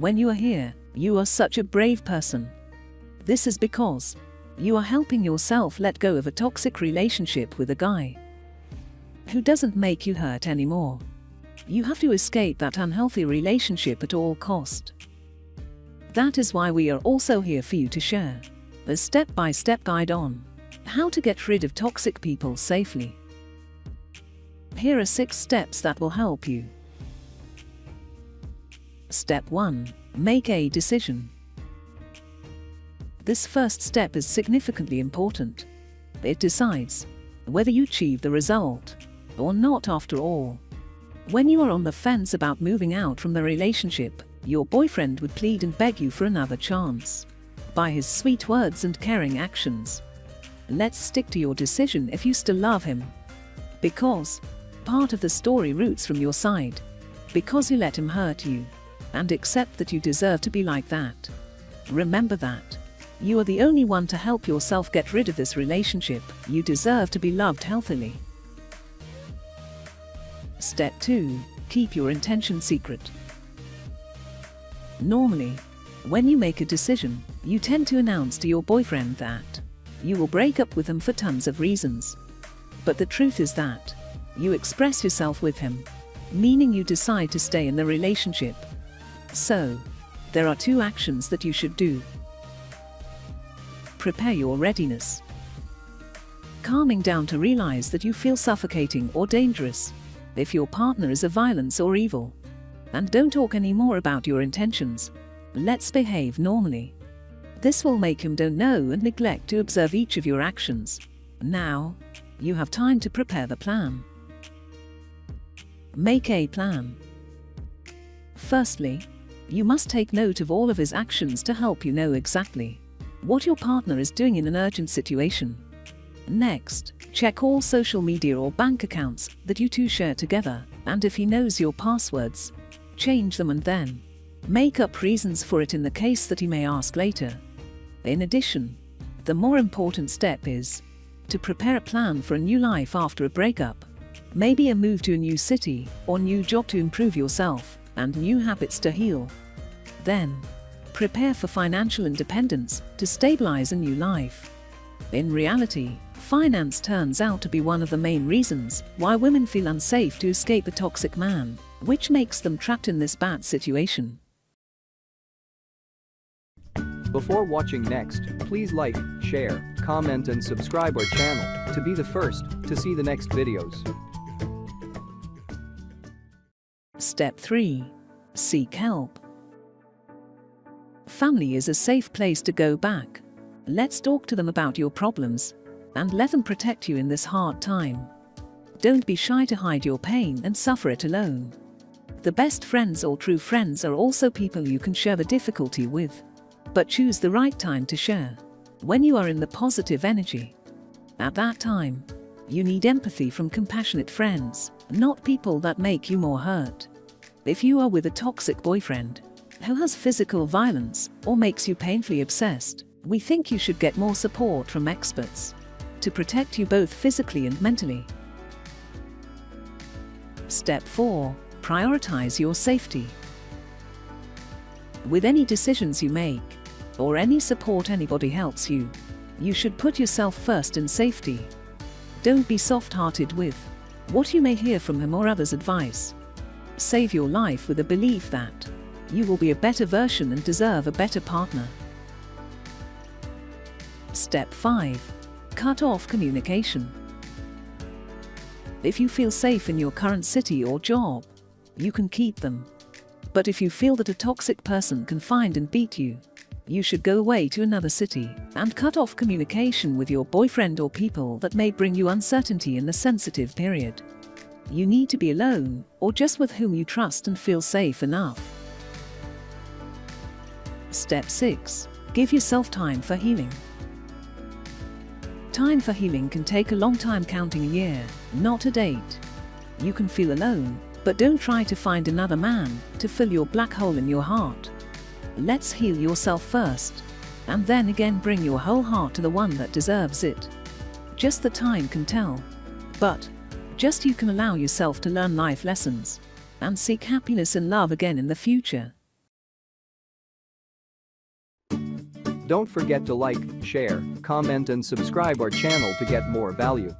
When you are here, you are such a brave person. This is because you are helping yourself let go of a toxic relationship with a guy who doesn't make you hurt anymore. You have to escape that unhealthy relationship at all cost. That is why we are also here for you to share a step-by-step guide on how to get rid of toxic people safely. Here are 6 steps that will help you. Step 1. Make a decision. This first step is significantly important. It decides whether you achieve the result or not after all. When you are on the fence about moving out from the relationship, your boyfriend would plead and beg you for another chance. By his sweet words and caring actions. Let's stick to your decision if you still love him. Because part of the story roots from your side. Because you let him hurt you. And accept that you deserve to be like that. Remember that. You are the only one to help yourself get rid of this relationship. You deserve to be loved healthily. Step 2. Keep your intention secret. Normally, when you make a decision, you tend to announce to your boyfriend that you will break up with him for tons of reasons. But the truth is that you express yourself with him, meaning you decide to stay in the relationship. So, there are two actions that you should do. Prepare your readiness. Calming down to realize that you feel suffocating or dangerous if your partner is a violence or evil. And don't talk anymore about your intentions. Let's behave normally. This will make him don't know and neglect to observe each of your actions. Now, you have time to prepare the plan. Make a plan. Firstly, you must take note of all of his actions to help you know exactly what your partner is doing in an urgent situation. Next, check all social media or bank accounts that you two share together, and if he knows your passwords, change them and then make up reasons for it in the case that he may ask later. In addition, the more important step is to prepare a plan for a new life after a breakup. Maybe a move to a new city or new job to improve yourself and new habits to heal. Then, prepare for financial independence to stabilize a new life. In reality, finance turns out to be one of the main reasons why women feel unsafe to escape a toxic man, which makes them trapped in this bad situation. Before watching next, please like, share, comment and subscribe our channel to be the first to see the next videos. Step 3. Seek help. Family is a safe place to go back. Let's talk to them about your problems and let them protect you in this hard time. Don't be shy to hide your pain and suffer it alone. The best friends or true friends are also people you can share the difficulty with. But choose the right time to share. When you are in the positive energy. At that time, you need empathy from compassionate friends, not people that make you more hurt. If you are with a toxic boyfriend who has physical violence or makes you painfully obsessed, we think you should get more support from experts to protect you both physically and mentally. Step 4. Prioritize your safety. With any decisions you make, or any support anybody helps you, you should put yourself first in safety. Don't be soft-hearted with what you may hear from him or others' advice. Save your life with a belief that you will be a better version and deserve a better partner. Step 5. Cut off communication. If you feel safe in your current city or job, you can keep them. But if you feel that a toxic person can find and beat you, you should go away to another city and cut off communication with your boyfriend or people that may bring you uncertainty in the sensitive period. You need to be alone or just with whom you trust and feel safe enough. Step 6. Give yourself time for healing. Time for healing can take a long time counting a year, not a date. You can feel alone, but don't try to find another man to fill your black hole in your heart. Let's heal yourself first, and then again bring your whole heart to the one that deserves it. Just the time can tell. But, just you can allow yourself to learn life lessons and seek happiness and love again in the future. Don't forget to like, share, comment and subscribe our channel to get more value.